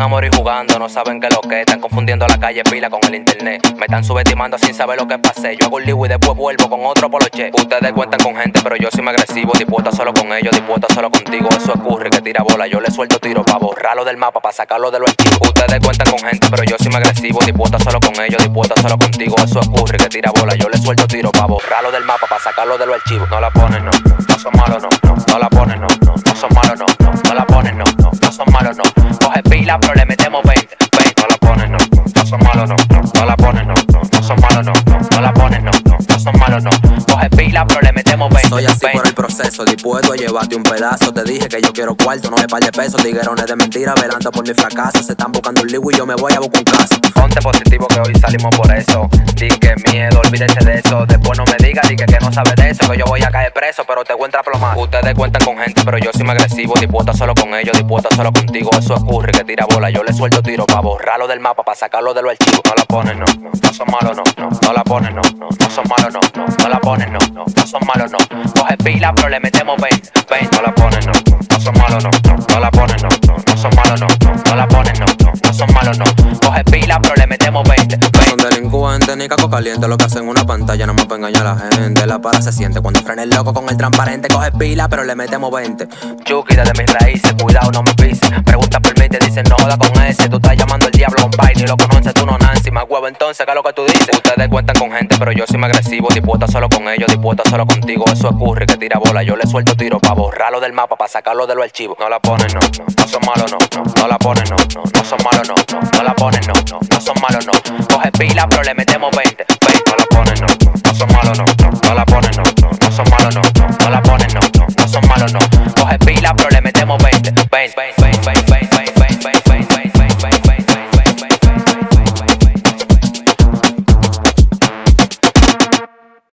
van a morir jugando, no saben qué lo que están confundiendo la calle pila con el internet. Me están subestimando sin saber lo que pasé. Yo hago un lío y después vuelvo con otro poloche. Ustedes cuentan con gente, pero yo soy más agresivo. Dispuesto solo con ellos, dispuesto solo contigo. Eso ocurre que tira bola. Yo le suelto tiro para borrarlo del mapa, para sacarlo de los archivos. Ustedes cuentan con gente, pero yo soy más agresivo. Dispuesto solo con ellos, dispuesto solo contigo. Eso ocurre que tira bola. Yo le suelto tiro para borrarlo del mapa, para sacarlo de los archivos. No la ponen, no. No son malos, no. Le metemos 20. 20. No la ponen, no. No son malos, no. No, no la ponen, no. No, no son malos, no. No, no la ponen, no. No, no son malos, no. Coge pila, pero le metemos 20. Soy así 20. por el proceso, dispuesto a llevarte un pedazo. Te dije que yo quiero cuarto, no me par de pesos. Tiguerones de mentira, velando por mi fracaso. Se están buscando un lío y yo me voy a buscar un caso. Ponte positivo que hoy salimos por eso. Di que miedo, olvídese de eso. Después no me diga, di que, que no sabe de eso. Que yo voy a caer preso, pero te encuentra plomado. Ustedes cuentan con gente, pero yo soy más agresivo. Dispuesto solo con ellos, dispuesto solo contigo. Eso ocurre que tira bola. Yo le suelto tiro para borrarlo del mapa, para sacarlo de los archivos. No la ponen, no, no, no son malos, no, no, la ponen, no, no, no son malos, no, no, no la ponen, no, no, no son malos, no. Coge pila, pero le metemos 20, 20. No la ponen, no, no, no son malos, no, no, no la ponen, no, no, no son malos, no, no, no la ponen, no, no, no son malos, no. Coge pila, pero le metemos 20, 20. Son delincuentes ni caco caliente, lo que hacen en una pantalla no me puede engañar a la gente. La para se siente cuando frena el loco con el transparente, coge pila, pero le metemos 20. Chucky desde mis raíces, cuidado, no me pises. Pregunta por mí, te dicen no joda con ese. Tú estás llamando al diablo a un baile, lo conoces, tú no Nancy. Más huevo entonces, ¿qué es lo que tú dices? Ustedes cuentan con gente, pero yo soy más agresivo. Dispuesto solo con ellos, dispuesto solo contigo. Eso ocurre que tira bola. Yo le suelto tiro para borrarlo del mapa, para sacarlo de los archivos. No la ponen, no, no, no son malos, no, no, no la ponen, no, no, no son malos, no, no, no la ponen, no, no, no son malos, no. Coge pila, pero le metemos 20, 20. No la ponen, no, no, no son malos, no, no, no la ponen, no, no, no son malos, no, no, no la ponen, no, no, no son malos, no. Coge pila, pero le metemos 20, 20, 20.